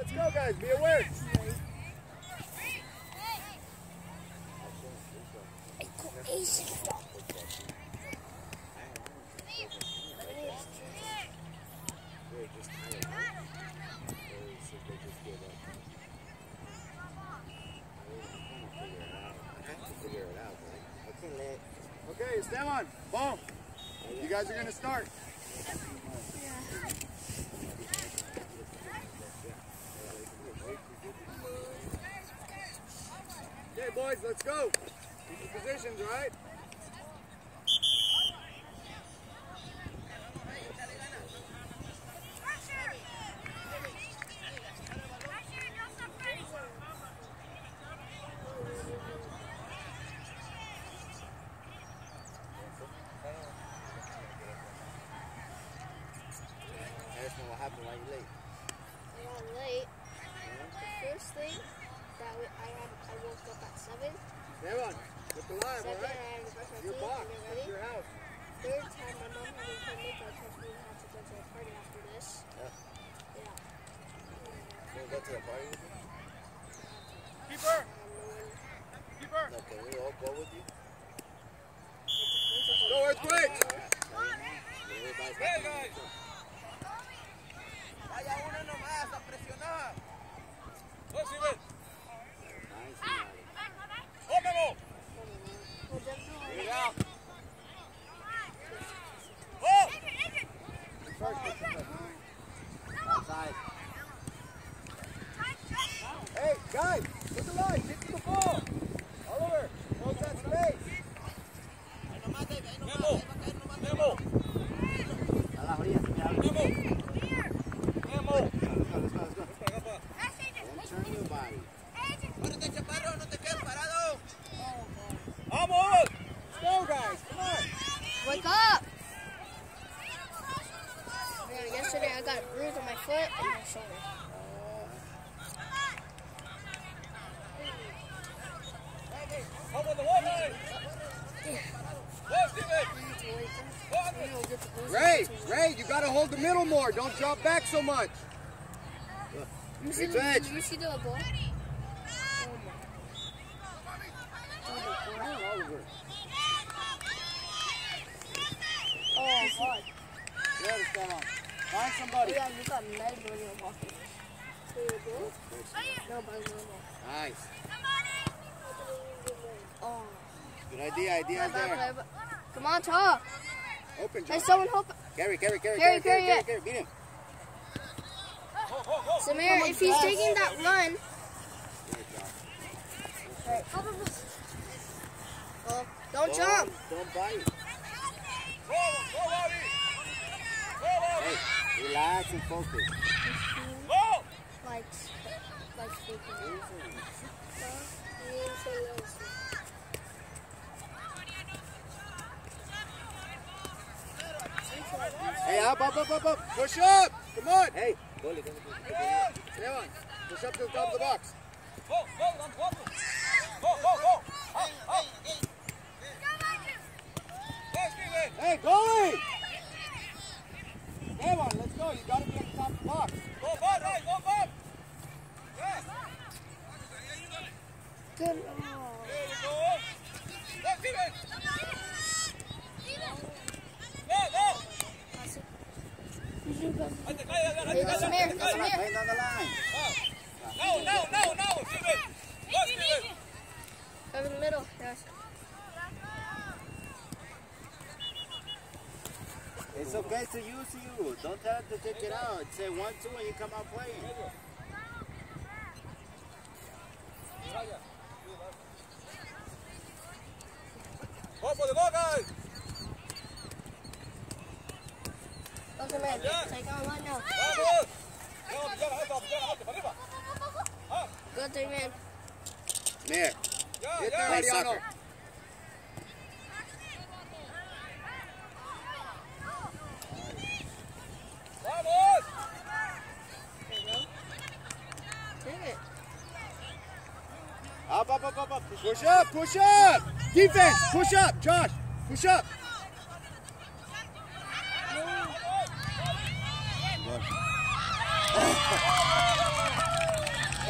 let's go, guys. Be aware. Okay, Esteban, boom. You guys are gonna start. Okay, boys, let's go. Keep your positions, right? Ask me what happened while you late. I got late. The first thing that we, I had, I woke up at seven. Esteban, with the line, all Second, right? I had to brush my Your teeth box, and get that's ready. your house. Third time, my mom had me put makeup because we had to go to a party after this. Yeah. Yeah. You wanna the party? Keeper, keeper. No, can we all go with you? Go, Earthquakes. Everybody's Hey, happy. guys. Vaya uno nomás a presionar. Go, Steven. Nice and loud. Go, Memo. Well, then, no, Get it out. Go. Outside. Hey, guys, look the line. Get to the ball. Oliver, close that space. Ahí nomás, David, ahí nomás. Ahí va a caer nomás. Memo. A la orilla, se me abre. Memo. Memo. Let's go, let's go, let's go. Don't turn your body. Párate, chaparro, no te quedes parado. Vamos. Let's go, guys. Come on. Wake up! Man, yesterday I got a bruise on my foot and my shoulder. Come on the one line. Go, Steven. Ray, Ray, you gotta hold the middle more. Don't drop back so much. You see, It's the, edge. you see the ball? Oliver. Oh, God. There, Esteban. Find Oh, somebody. yeah, you got med when you're. No, but no, Nice. Oh. Good idea, ideas there. Come on, talk. Open, Hey, someone help. Carry, carry, carry, Carry, carry, carry carry, it. carry, beat him. Samir, if he's taking that run. Good job. Oh, don't jump. Don't bite. Go, go, Bobby. Go, Bobby. Hey, relax and focus. Go. Like, like speaking. Hey, up, up, up, up, up. Push up. Come on. Hey, goalie, goalie, goalie. Esteban, push up to the top of the box. Go, go. Go, go, go. Up, up. Go, Steven. Hey, goalie. Esteban, let's go. You gotta be at the top of the box. Go, Bob, right, go, Bob. Yes. Good. There you go. Go, Steven. Go, go. Ante, cae, ante, Hey, ante, that's ante, Samir. ante, That's cae. Samir. Right down the line. Now, now, now, now, Steven. Go, Steven. Over the middle. Yes. It's okay to use you. Don't tell him to take it out. Say one, two, and you come out playing. Go for the ball, guys. Go, Samir. Take on one now. Vamos. No, pijama, alto, pijama, alto, para arriba. Good three man. There. Ya, Get ya. there, Play Mariano. soccer. Vamos. Take it. Up, up, up, up, up. Push up, push up. Defense, push up. Josh, push up.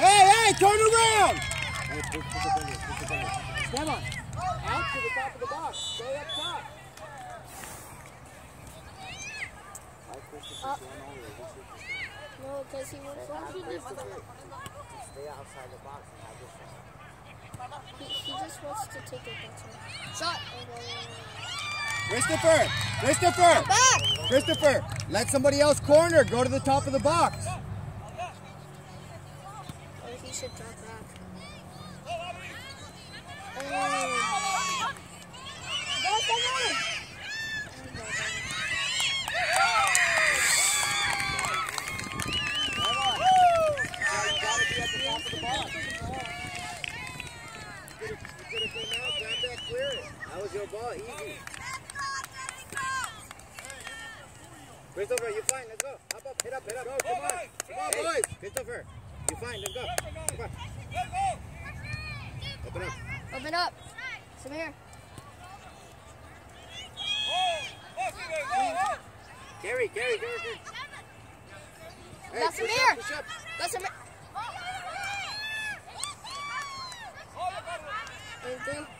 Hey, turn around! Hey, push, push up in there, push up in there. Esteban, out to the top of the box. Stay up top. Why Christopher Uh. going over there? What's your- No, because he wants Christopher, stay outside the box and have this shot. He, he just wants to take it. That's all. Shot. Christopher! Christopher! Back. Christopher! Let somebody else corner. Go to the top of the box. Or he should drop back. Oh. Go, go, That was your ball, easy. Christopher, you fine, let's go. Hop up, hit up, hit up. Go, come on. Come on, boys. Christopher, you fine, let's go. Come on. Open up. Open up. Samir. Carry, carry, carry, carry. Hey, That's push Samir. up, push up. Go, Samir. Anything?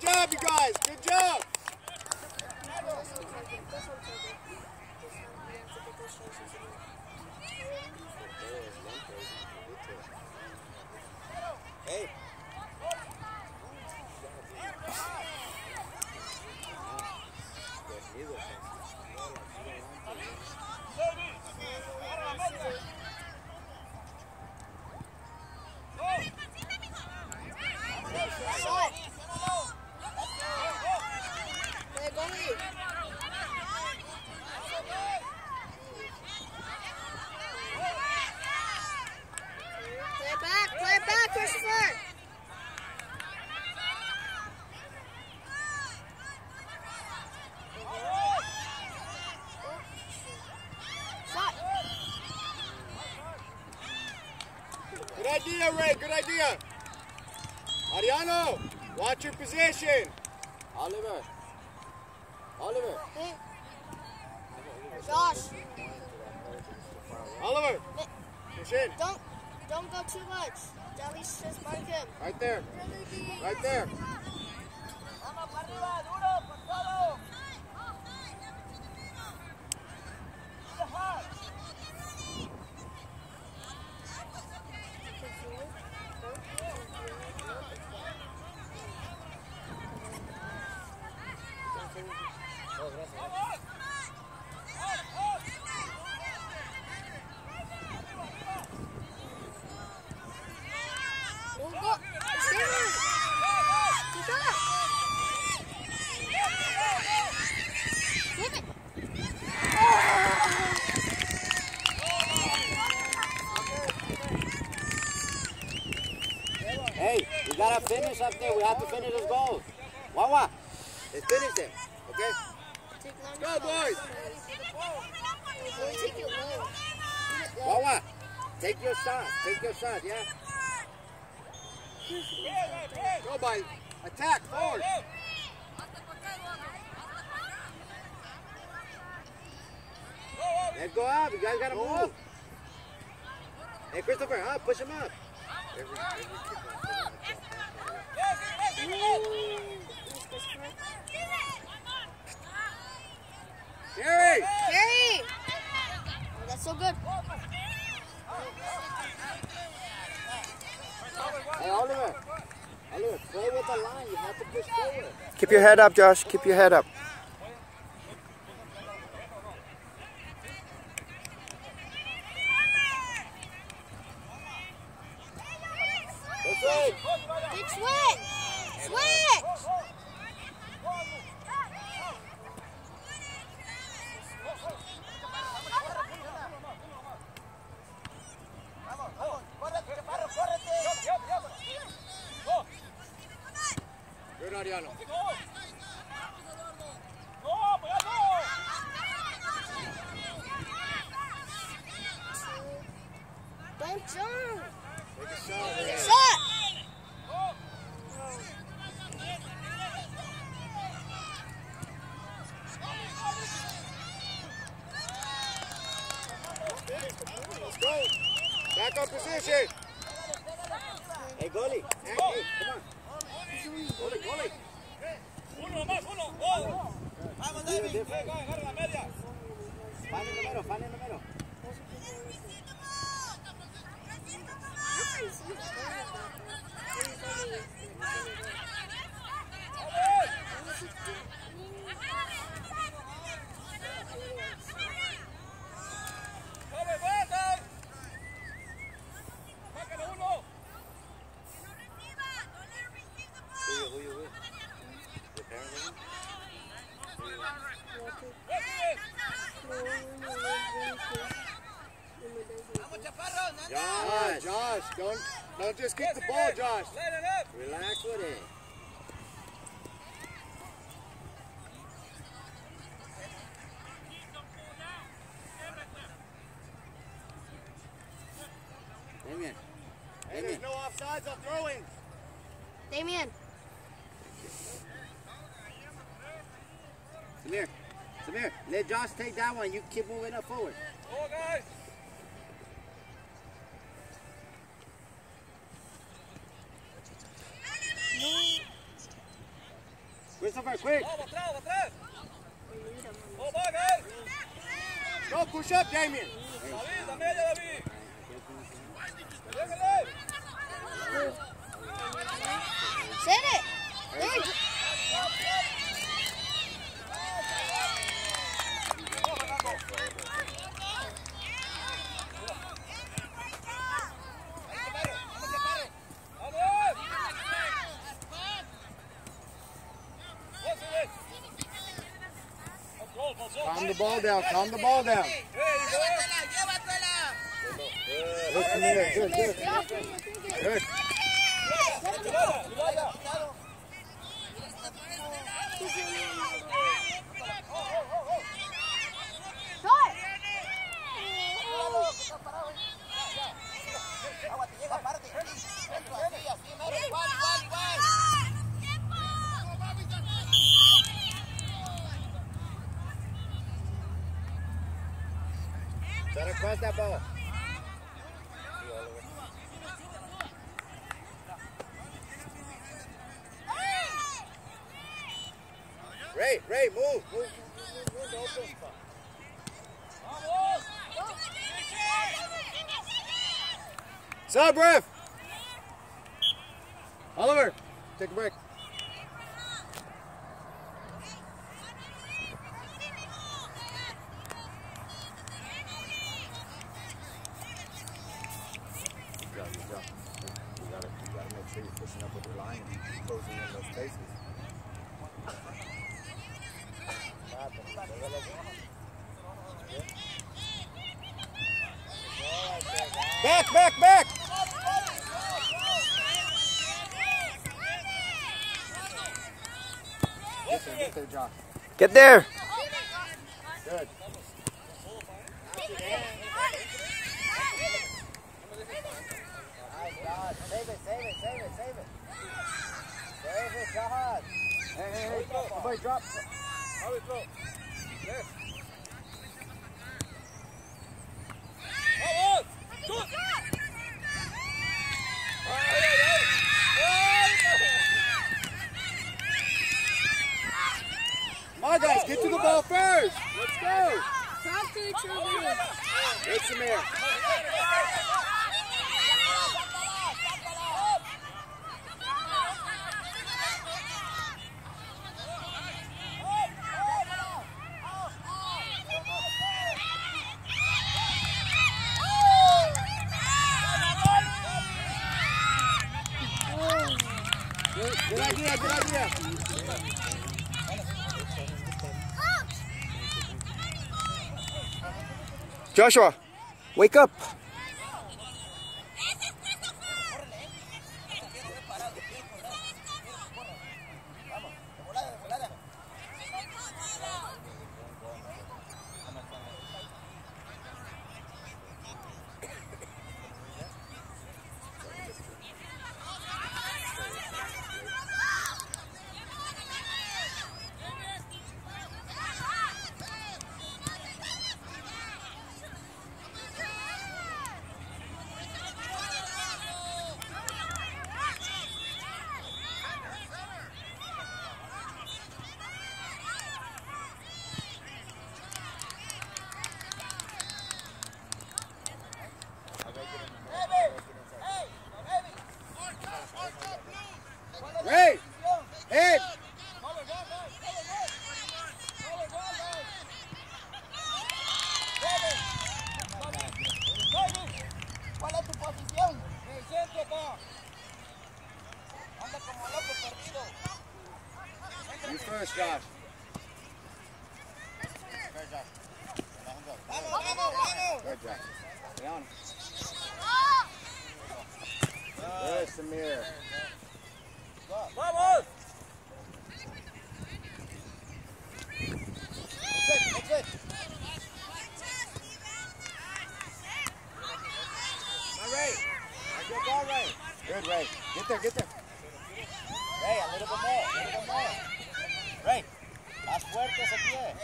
Good job, you guys. Good job. Hey. Shot! Play goalie. Play it back, play it back, Christopher! Shot! Good idea, Ray. Good idea. Ariano, watch your position. Oliver. Oliver. Josh, Oliver, push in. don't don't go too much. Jelly's just mark him. Right there. Right there. Don't go. Stay there. Good job. Flip it. Hey, we gotta finish up there. We have to finish those goals. Wawa, let's finish them. Okay? Take long Go, shots. boys. Don't take it low. Wawa, take your shot. Take your shot, yeah? Go, by attack forward. Let's go up. You guys gotta move. Hey, Christopher, up. Push him up. Gary. Carry. Oh, that's so good. Hey, Oliver. Oliver, play with the line. You have to push forward. Keep your head up, Josh. Keep your head up. That's it. Big switch. Switch. Mariano. No, pues no. Don't jump. Take a shot. Ray. Shot. Let's go. Back up position. Hey, goalie. Hey, hey, come on. Goalie, goalie. Uno más, uno. Gol. Vamos, Do it David. different. Venga, agarra la media. Find in the middle, find in the middle. ¡Dale, vete! ¡Sácale uno! Who you, who you with? Your parents with Vamos, chaparro. you? Ah, Josh, Josh, don't don't just kick the ball, Josh. Let it up. relax with it. Damien, Hey, there's Damien, no offsides on throwing. Damien. Samir, Samir, let Josh take that one. You keep moving up forward. Christopher, quick. Vamos atrás, vamos atrás. Go, va, guys. Go push up, Damien. David, la media, David. Déjale. Set it. There you go. ¡Vamos! Go, David. Control, control. Calm the down. Calm the ball down. Llévatela, llévatela. Good, Samir. Good, good. Good, good. Cross that ball. Ray, Ray, move, move, move, move, move, open spot. Sub ref. Oliver, take a break. Good job, good job. You gotta, you gotta make sure you're pushing up with the line and closing in those spaces. Back, back, back. Get there, get there, Josh. Get there. Good. Save it, save it, save it, save it. Save it, Josh. Hey, hey, hey. Somebody drop. How we throw? Yes. Ay, Come on, guys, get to the ball first. Let's go. Talk to each other. Good, Samir. Good, good idea, good idea. Joshua, wake up. Hey! Hey! ¿Cuál es You first, Josh. Vamos, vamos, vamos. Good job. Down. Good, Samir. Vamos! That's it. All right. That's your ball, Ray. Good, Ray. Get there, get there. Ray, a little bit more. A little bit more. Ray, más fuerte ese pie.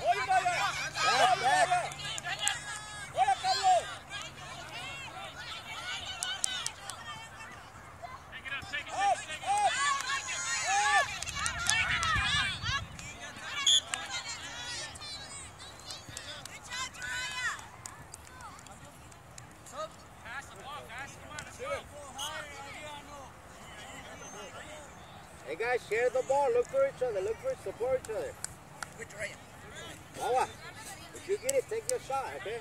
¡Oye, vaya! Back, back. ¡Hola, Carlos! Hey guys, share the ball. Look for each other. Look for support each other. Wawa, if you get it, take your shot, okay?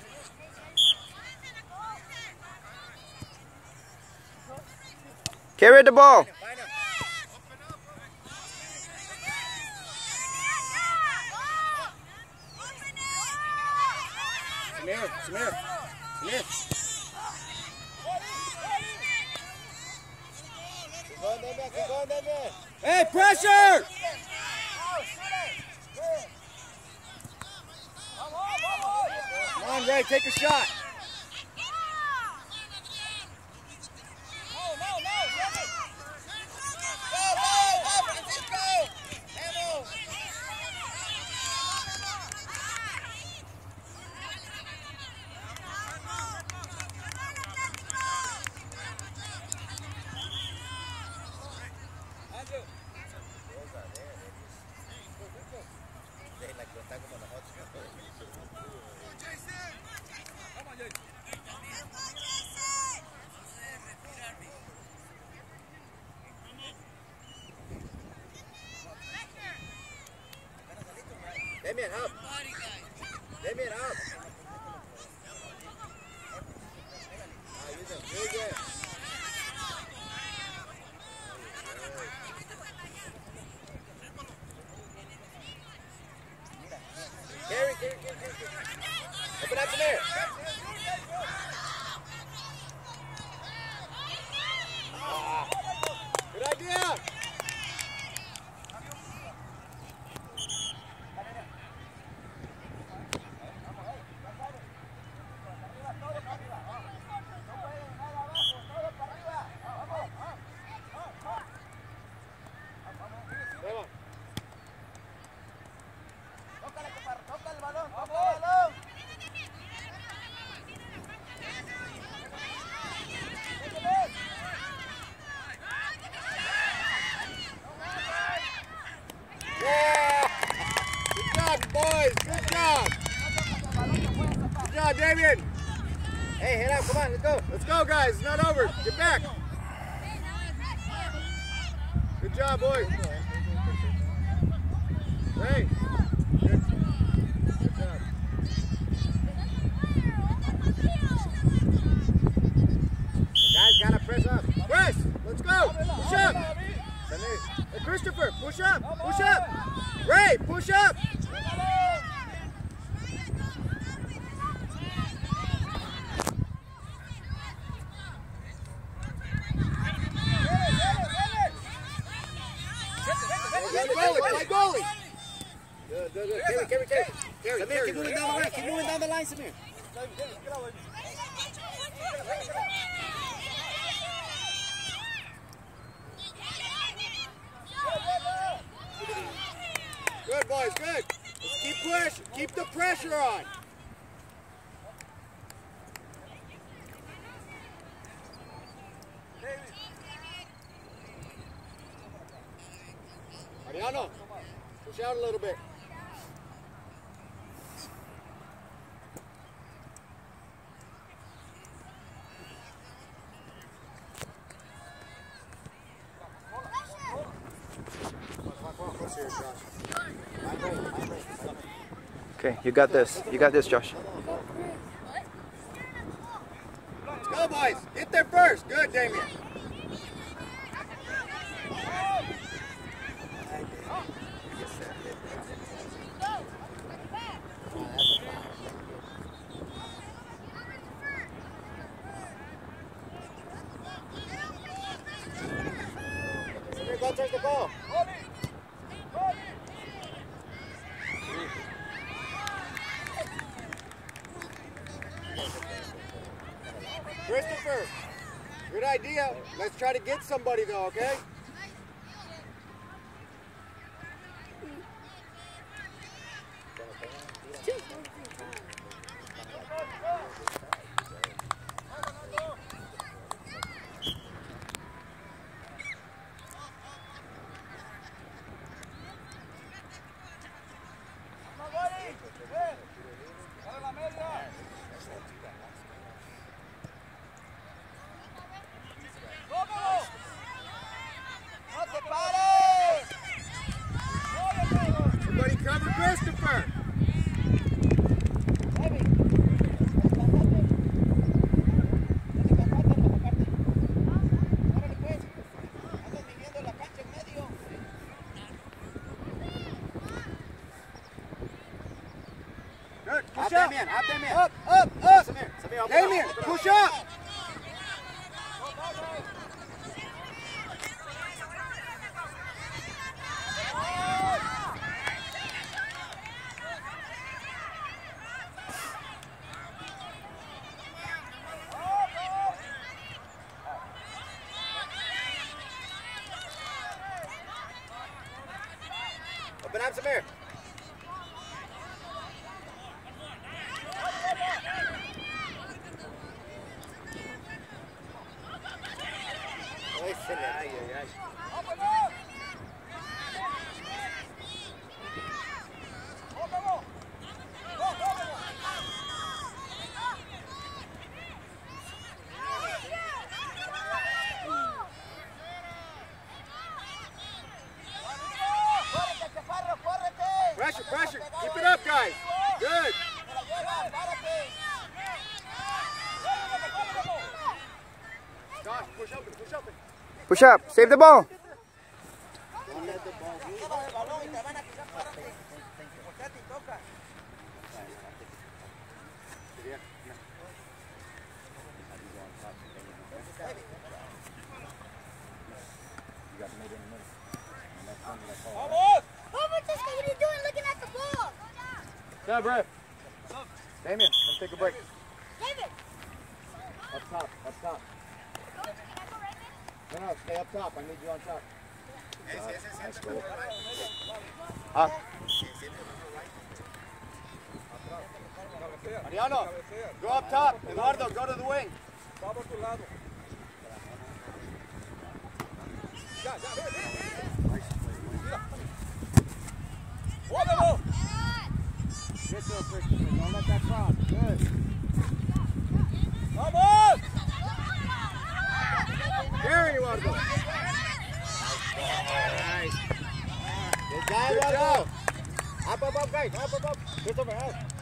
Carry the ball. Find him. Samir, Samir. Samir. Keep going, Damian. Keep going, Damian. Hey, pressure! Come on, Ray, take a shot. Damian, up. Damian, up. Ah, use him. Very good. Carry, carry, carry, carry. carry. Open up from there. Good idea. Yeah! Good job, boys. Good job. Good job, Damien. Hey, head out. Come on, let's go. Let's go, guys. It's not over. Get back. Good job, boys. Hey. Good. Good job. Guys, gotta press up. Chris, let's go. Push up. Hey, Christopher, push up. Push up. Ray, push up. Keep moving down the line, Samir. Good, boys. Good. Let's keep push. Keep the pressure on. Mariano, push out a little bit. Okay, you got this. You got this, Josh. Let's go, boys. Get there first. Good, Damien. Christopher, good idea. Let's try to somebody though, okay? It's too fucking time. Dale la media. ¡Vamos! ¡No te pares! Somebody cover Christopher. Órale pues. Andas midiendo la cancha en medio. Good. Up, Push up. Damian. Up, Damian. Up, up, up. Samir. Samir, open up, Damien, open up. push up. Open up, Samir. Ay, ay, ay. ¡Córrete, chaparro, córrete! Pressure, pressure. Keep it up, guys. Good. ¡Te la llevas, párate! Josh, push open, push open. Push up. Save the ball. Llevas el balón y te van a quitar, párate. Volteate y toca. ¡Vamos! Oh, Francisco, what are you doing looking at the ball? Good, Brett. Damien, let's take a break. David! Up top, up top. No, no, stay up top. I need you on top. Nice goal. Ah. Mariano, go up top. Eduardo, go to the wing. Va por tu. Ya, ya, ve, ve, ve. ¡Jódelo! Get to it, Christopher. Don't let that cross. Good. ¡Vamos! There, Eduardo. Good job, Good Eduardo. job. Up, up, up, guys. Up, up, up. Christopher, up.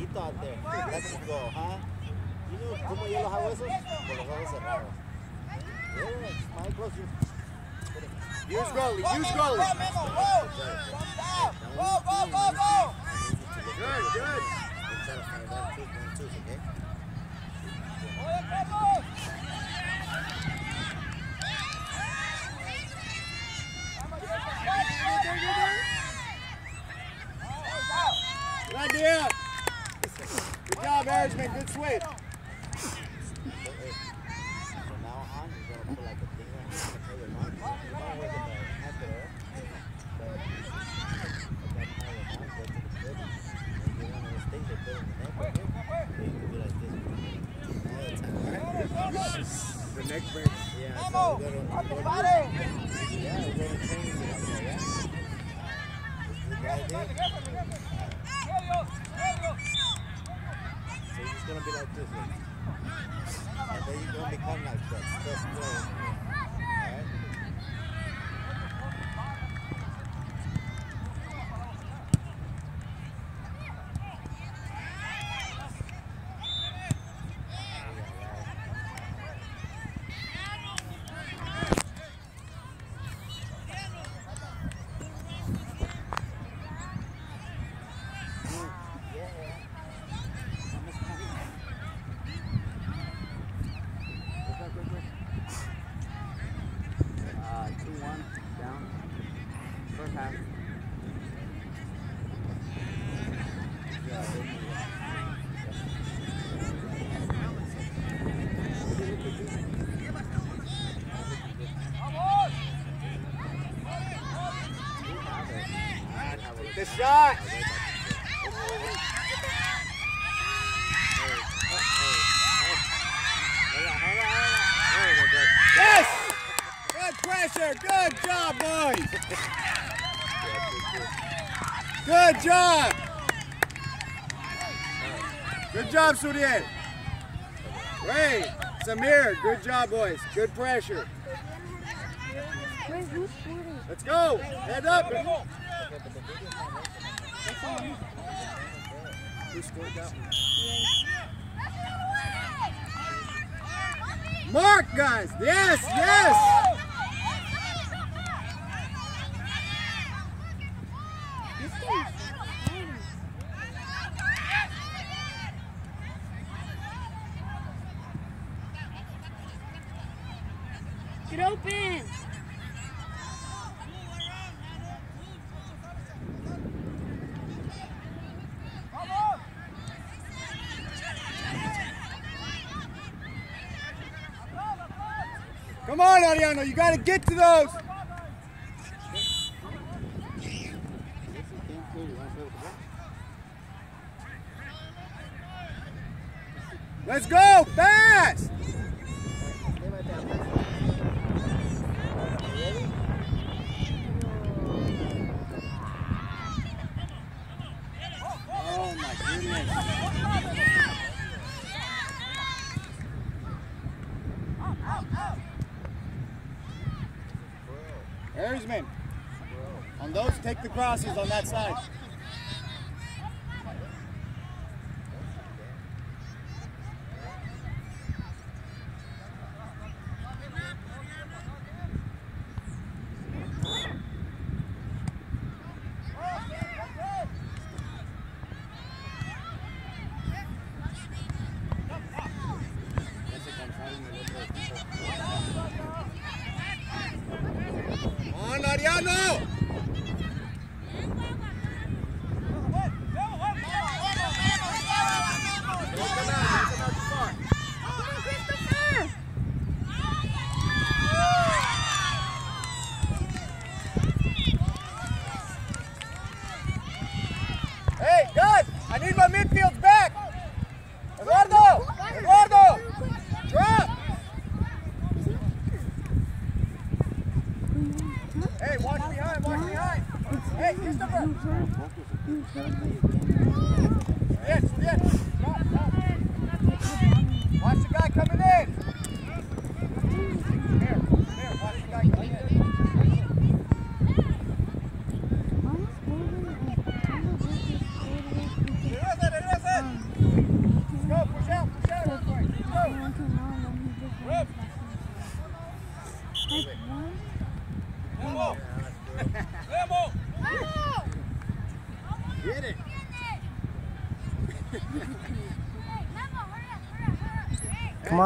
Chicharito out there. Mexico, huh? You know cómo yo los hago esos? Con los ojos cerrados. Yeah, Use goalie. Use ¡Go, goalie. job, Sudier. Ray, Samir, good job, boys. Good pressure. Let's go. Head up. Mark, guys. Yes, yes. You got to get to those. On those, take the crosses on that side.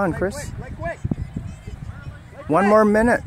on, Chris. One more minute.